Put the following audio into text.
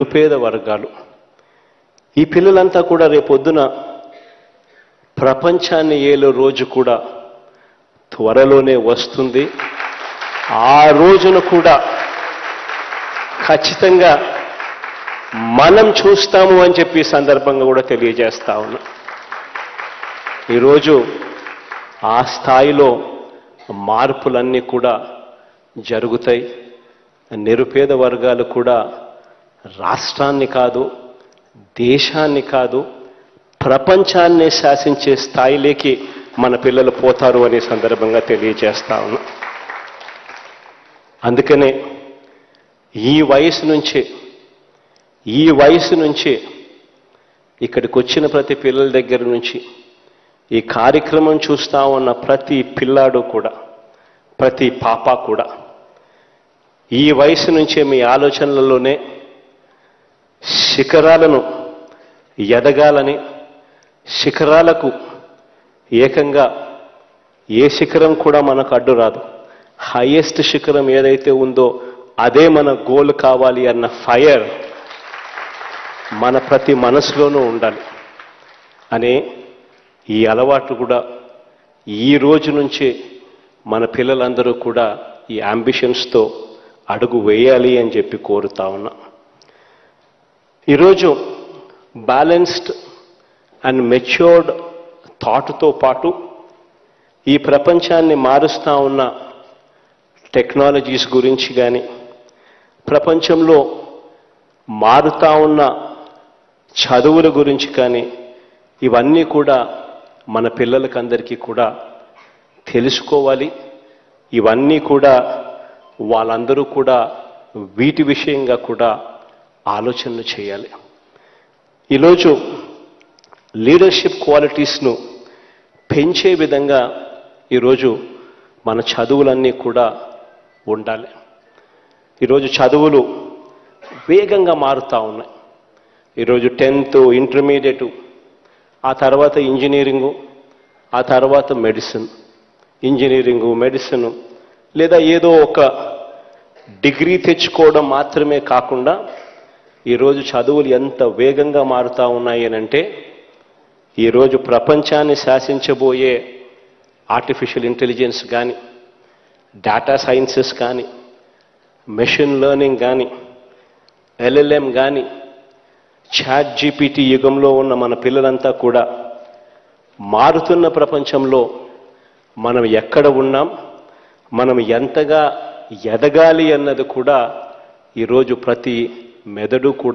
నిరుపేద వర్గాలు. ఈ పిల్లలంతా కూడా రేపొద్దున ప్రపంచాన్ని ఏలో రోజు కూడా త్వరలోనే వస్తుంది. ఆ రోజున కూడా ఖచ్చితంగా మనం చూస్తాము అని చెప్పి సందర్భంగా కూడా తెలియజేస్తా ఉన్నా. ఈరోజు ఆ స్థాయిలో మార్పులన్నీ కూడా జరుగుతాయి. నిరుపేద వర్గాలు కూడా రాష్ట్రాన్ని కాదు దేశాన్ని కాదు ప్రపంచాన్ని శాసించే స్థాయిలోకి మన పిల్లలు పోతారు అనే సందర్భంగా తెలియజేస్తా ఉన్నా. అందుకనే ఈ వయసు నుంచే ఈ వయసు నుంచే ఇక్కడికి వచ్చిన ప్రతి పిల్లల దగ్గర నుంచి ఈ కార్యక్రమం చూస్తా ఉన్న ప్రతి పిల్లాడు కూడా ప్రతి పాప కూడా ఈ వయసు నుంచే మీ ఆలోచనలలోనే శిఖరాలను ఎదగాలని శిఖరాలకు ఏకంగా ఏ శిఖరం కూడా మనకు అడ్డు రాదు. హైయెస్ట్ శిఖరం ఏదైతే ఉందో అదే మన గోల్ కావాలి అన్న ఫైర్ మన ప్రతి మనసులోనూ ఉండాలి. అనే ఈ అలవాటు కూడా ఈ రోజు నుంచే మన పిల్లలందరూ కూడా ఈ అంబిషన్స్తో అడుగు వేయాలి అని చెప్పి కోరుతా ఉన్నా. ఈరోజు బ్యాలెన్స్డ్ అండ్ మెచ్యూర్డ్ థాట్తో పాటు ఈ ప్రపంచాన్ని మారుస్తూ ఉన్న టెక్నాలజీస్ గురించి కానీ ప్రపంచంలో మారుతా ఉన్న చదువుల గురించి కానీ ఇవన్నీ కూడా మన పిల్లలకందరికీ కూడా తెలుసుకోవాలి. ఇవన్నీ కూడా వాళ్ళందరూ కూడా వీటి విషయంగా కూడా ఆలోచనలు చేయాలి. ఈరోజు లీడర్షిప్ క్వాలిటీస్ను పెంచే విధంగా ఈరోజు మన చదువులన్నీ కూడా ఉండాలి. ఈరోజు చదువులు వేగంగా మారుతూ ఉన్నాయి. ఈరోజు టెన్త్ ఇంటర్మీడియట్ ఆ తర్వాత ఇంజనీరింగు ఆ తర్వాత మెడిసిన్. ఇంజనీరింగు మెడిసిన్ లేదా ఏదో ఒక డిగ్రీ తెచ్చుకోవడం మాత్రమే కాకుండా ఈరోజు చదువులు ఎంత వేగంగా మారుతూ ఉన్నాయి అంటే ఈరోజు ప్రపంచాన్ని శాసించబోయే ఆర్టిఫిషియల్ ఇంటెలిజెన్స్ కానీ డేటా సైన్సెస్ కానీ మెషిన్ లెర్నింగ్ కానీ ఎల్ఎల్ఎం కానీ చాట్ జీపీటీ యుగంలో ఉన్న మన పిల్లలంతా కూడా మారుతున్న ప్రపంచంలో మనం ఎక్కడ ఉన్నాం మనం ఎంతగా ఎదగాలి అన్నది కూడా ఈరోజు ప్రతి మెదడు కూడా